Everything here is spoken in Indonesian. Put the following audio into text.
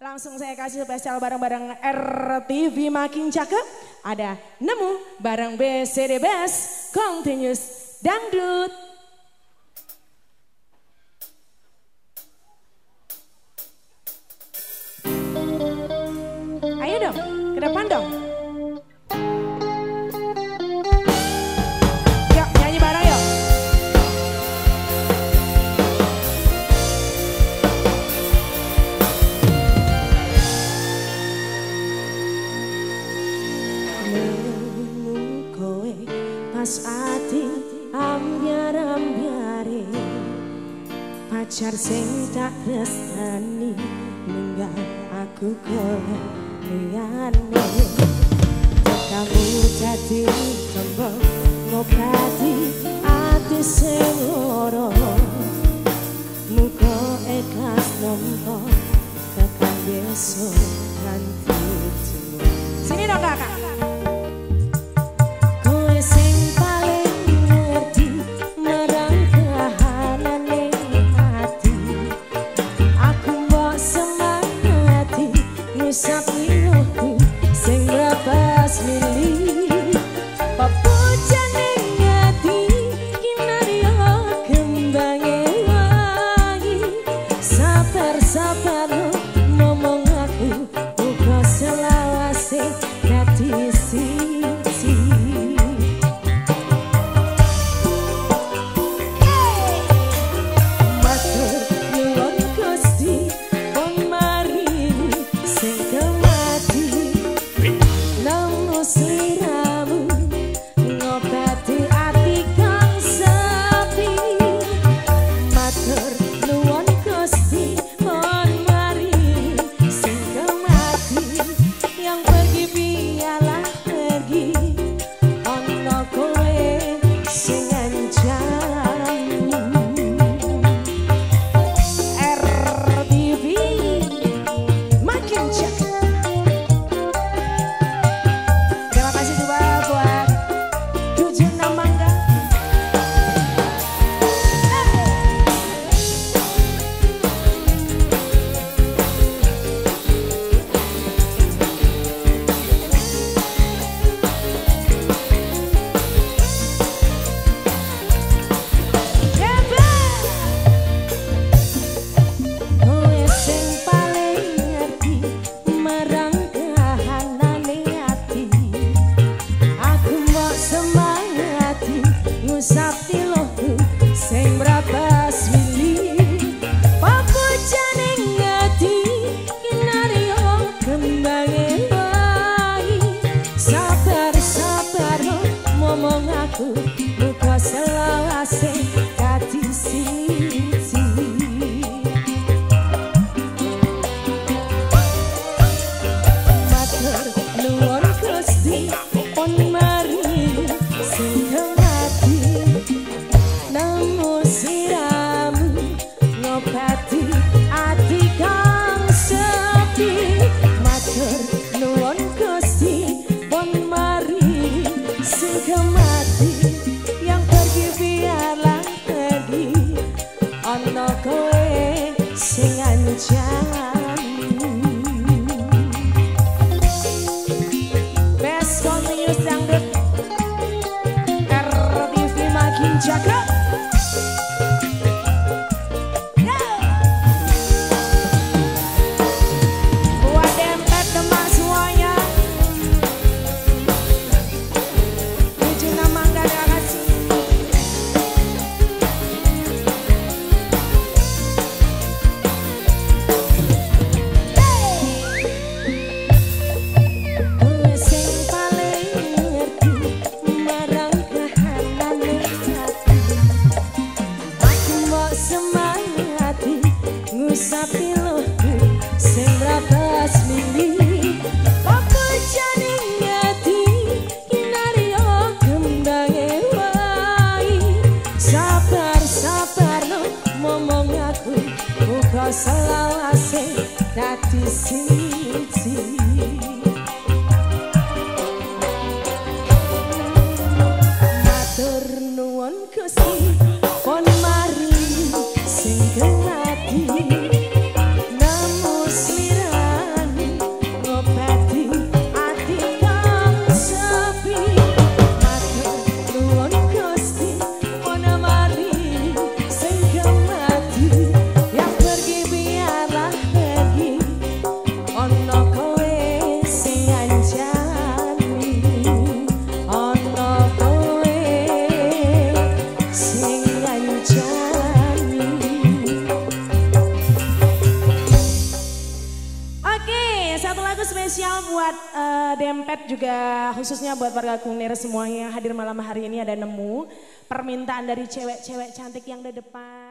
Langsung saya kasih spesial bareng-bareng RTV makin cakep. Ada Nemu bareng BCD Best Continuous Dangdut. Mas ati ambyar-ambyare Pacar sing tak tresnani Ninggal aku keliyane Kamu jadi tembok ngobati ati sing loro Muka ikhlas nompo tekan besok nanti Sini dong kakak Sabio Yeah. sapien Oke, satu lagu spesial buat uh, Dempet juga khususnya buat warga Kunir semuanya hadir malam hari ini ada nemu permintaan dari cewek-cewek cantik yang di depan.